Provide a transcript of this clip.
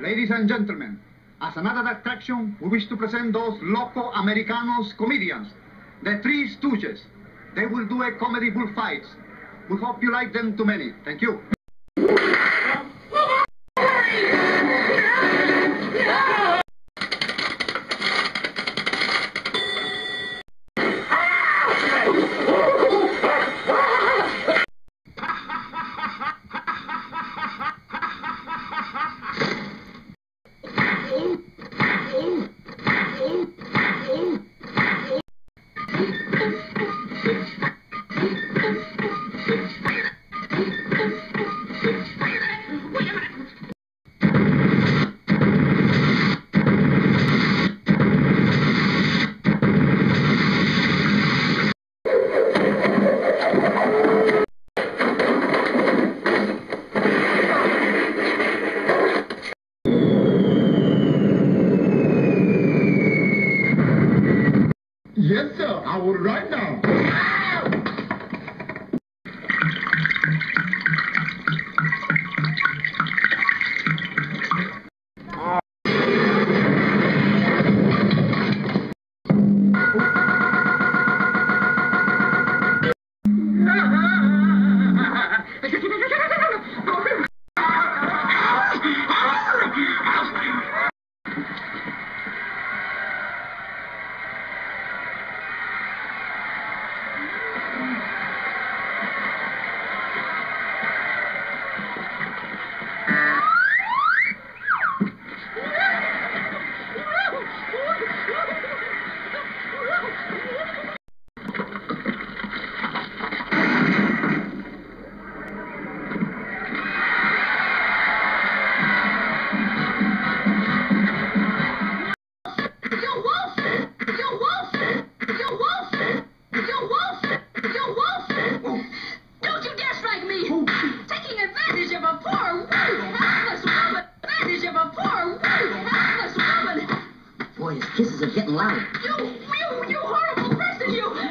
Ladies and gentlemen, as another attraction, we wish to present those loco Americanos comedians, the Three Stooges. They will do a comedy bullfights. We hope you like them too many. Thank you. Yes, sir. I will right now. His kisses are getting loud. You, you, you horrible person, you!